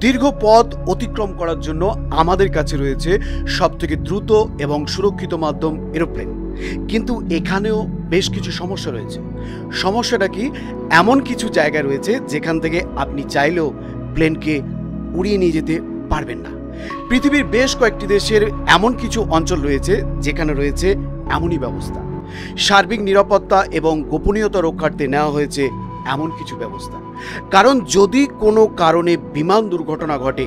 দীর্ঘ পথ অতিক্রম করার জন্য আমাদের কাছে রয়েছে সবথেকে দ্রুত এবং সুরক্ষিত মাধ্যম এরোপ্লেন। কিন্তু এখানেও বেশ কিছু সমস্যা রয়েছে। সমস্যাটা কি? এমন কিছু জায়গা রয়েছে যেখান থেকে আপনি চাইলেও প্লেনকে উড়িয়ে নিয়ে যেতে পারবেন না। পৃথিবীর বেশ কয়েকটি দেশের এমন কিছু অঞ্চল রয়েছে যেখানে রয়েছে এমনই ব্যবস্থা। সার্বিক নিরাপত্তা এবং গোপনীয়তা রক্ষার্থে নেওয়া হয়েছে এমন কিছু ব্যবস্থা। কারণ যদি কোনো কারণে বিমান দুর্ঘটনা ঘটে,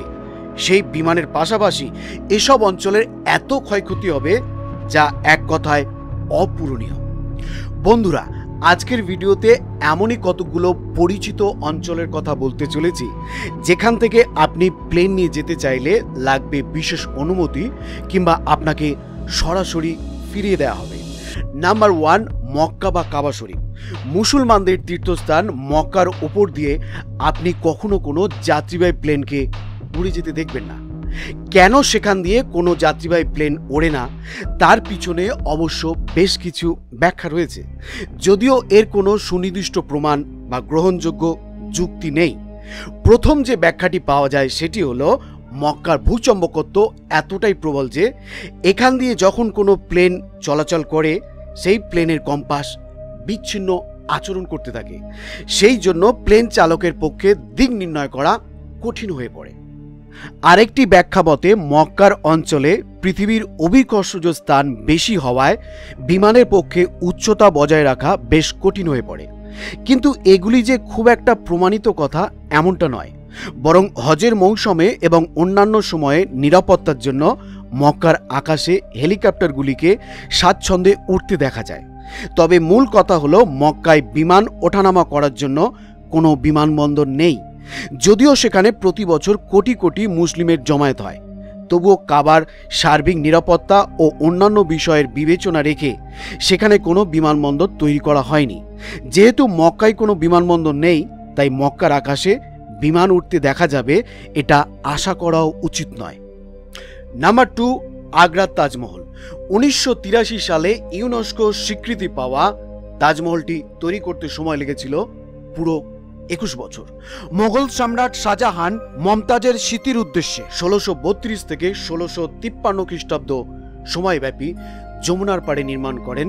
সেই বিমানের পাশাপাশি এসব অঞ্চলের এত ক্ষয়ক্ষতি হবে যা এক কথায় অপূরণীয়। বন্ধুরা, আজকের ভিডিওতে এমনই কতগুলো পরিচিত অঞ্চলের কথা বলতে চলেছি, যেখান থেকে আপনি প্লেন নিয়ে যেতে চাইলে লাগবে বিশেষ অনুমতি কিংবা আপনাকে সরাসরি ফিরিয়ে দেওয়া হবে। নাম্বার ওয়ান মক্কা বা কাবা শরীফ। মুসলমানদের তীর্থস্থান মক্কার ওপর দিয়ে আপনি কখনো কোনো যাত্রীবাহী প্লেনকে উড়ে যেতে দেখবেন না। কেন সেখান দিয়ে কোনো যাত্রীবাহী প্লেন ওড়ে না, তার পিছনে অবশ্য বেশ কিছু ব্যাখ্যা রয়েছে। যদিও এর কোনো সুনির্দিষ্ট প্রমাণ বা গ্রহণযোগ্য যুক্তি নেই। প্রথম যে ব্যাখ্যাটি পাওয়া যায় সেটি হলো মক্কার ভূচম্বকত্ব এতটাই প্রবল যে এখান দিয়ে যখন কোনো প্লেন চলাচল করে, সেই প্লেনের কম্পাস বিচ্ছিন্ন আচরণ করতে থাকে। সেই জন্য প্লেন চালকের পক্ষে দিক নির্ণয় করা কঠিন হয়ে পড়ে। আরেকটি ব্যাখ্যা মতে মক্কার অঞ্চলে পৃথিবীর অভিকর্ষজ স্থান বেশি হওয়ায় বিমানের পক্ষে উচ্চতা বজায় রাখা বেশ কঠিন হয়ে পড়ে। কিন্তু এগুলি যে খুব একটা প্রমাণিত কথা এমনটা নয়। বরং হজের মৌসুমে এবং অন্যান্য সময়ে নিরাপত্তার জন্য মক্কার আকাশে হেলিকপ্টারগুলিকে স্বাচ্ছন্দ্যে উঠতে দেখা যায়। তবে মূল কথা হলো মক্কায় বিমান ওঠানামা করার জন্য কোনো বিমানবন্দর নেই। যদিও সেখানে প্রতি বছর কোটি কোটি মুসলিমের জমায়েত হয়। তবুও কাবার সার্বিক নিরাপত্তা ও অন্যান্য বিষয়ের বিবেচনা রেখে সেখানে কোনো বিমানবন্দর তৈরি করা হয়নি। যেহেতু মক্কায় কোনো বিমানবন্দর নেই, তাই মক্কার আকাশে বিমান উঠতে দেখা যাবে, এটা আশা করাও উচিত নয়। নাম্বার টু আগ্রার তাজমহল। উনিশশো তিরাশি সালে ইউনেস্কো স্বীকৃতি পাওয়া তাজমহলটি তৈরি করতে সময় লেগেছিল পুরো একুশ বছর। মোগল সম্রাট শাহজাহান মমতাজের স্মৃতির উদ্দেশ্যে ষোলোশো বত্রিশ থেকে ষোলোশো তিপ্পান্ন খ্রিস্টাব্দ সময়ব্যাপী যমুনার পাড়ে নির্মাণ করেন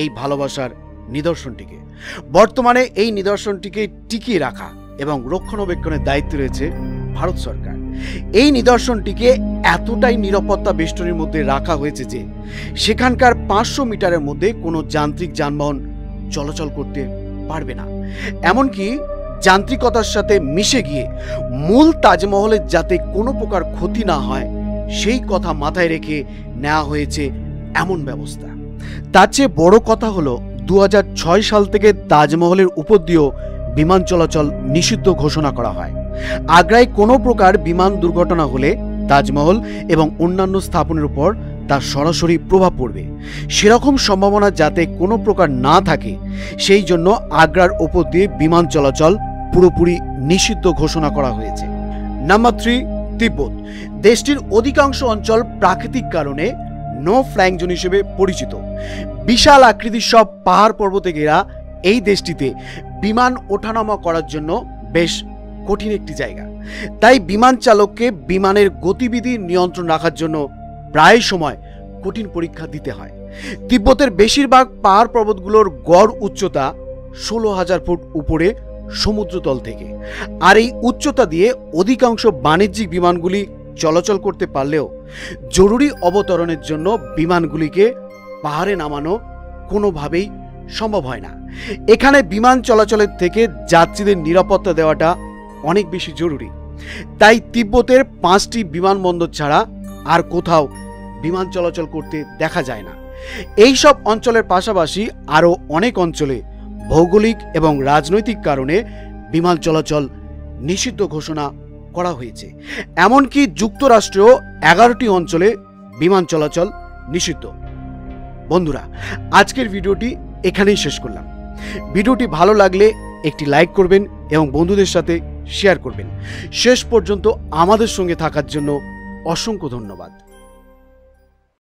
এই ভালোবাসার নিদর্শনটিকে। বর্তমানে এই নিদর্শনটিকে টিকিয়ে রাখা এবং রক্ষণাবেক্ষণের দায়িত্ব রয়েছে ভারত সরকার। এই নিদর্শনটিকে এতটাই নিরাপত্তা বেষ্টনীর মধ্যে রাখা হয়েছে যে, সেখানকার পাঁচশো মিটারের মধ্যে কোনো যান্ত্রিক যানবাহন চলাচল করতে পারবে না। এমনকি যান্ত্রিকতার সাথে মিশে গিয়ে মূল তাজমহলের যাতে কোনো প্রকার ক্ষতি না হয়, সেই কথা মাথায় রেখে নেওয়া হয়েছে এমন ব্যবস্থা। তার চেয়ে বড় কথা হলো দু হাজার ছয় সাল থেকে তাজমহলের উপর দিয়েও বিমান চলাচল নিষিদ্ধ ঘোষণা করা হয়। আগ্রায় কোনো প্রকার বিমান দুর্ঘটনা হলে তাজমহল এবং অন্যান্য স্থাপনের উপর তার সরাসরি প্রভাব পড়বে। সেরকম সম্ভাবনা যাতে কোনো প্রকার না থাকে, সেই জন্য আগ্রার ওপর দিয়ে বিমান চলাচল পুরোপুরি নিষিদ্ধ ঘোষণা করা হয়েছে। নাম্বার থ্রি তিব্বত। দেশটির অধিকাংশ অঞ্চল প্রাকৃতিক কারণে নো ফ্ল্যাং জোন হিসেবে পরিচিত। বিশাল আকৃতির সব পাহাড় পর্বতে ঘেরা এই দেশটিতে বিমান ওঠানামা করার জন্য বেশ কঠিন একটি জায়গা। তাই বিমান চালককে বিমানের গতিবিধি নিয়ন্ত্রণ রাখার জন্য প্রায় সময় কঠিন পরীক্ষা দিতে হয়। তিব্বতের বেশিরভাগ পাহাড় পর্বতগুলোর গড় উচ্চতা ষোলো হাজার ফুট উপরে সমুদ্রতল থেকে। আর এই উচ্চতা দিয়ে অধিকাংশ বাণিজ্যিক বিমানগুলি চলাচল করতে পারলেও জরুরি অবতরণের জন্য বিমানগুলিকে পাহাড়ে নামানো কোনোভাবেই সম্ভব হয় না। এখানে বিমান চলাচলের থেকে যাত্রীদের নিরাপত্তা দেওয়াটা অনেক বেশি জরুরি। তাই তিব্বতের পাঁচটি বিমানবন্দর ছাড়া আর কোথাও বিমান চলাচল করতে দেখা যায় না। এই সব অঞ্চলের পাশাপাশি আরও অনেক অঞ্চলে ভৌগোলিক এবং রাজনৈতিক কারণে বিমান চলাচল নিষিদ্ধ ঘোষণা করা হয়েছে। এমনকি যুক্তরাষ্ট্রেও এগারোটি অঞ্চলে বিমান চলাচল নিষিদ্ধ। বন্ধুরা, আজকের ভিডিওটি এখানেই শেষ করলাম। ভিডিওটি ভালো লাগলে একটি লাইক করবেন এবং বন্ধুদের সাথে শেয়ার করবেন। শেষ পর্যন্ত আমাদের সঙ্গে থাকার জন্য অসংখ্য ধন্যবাদ।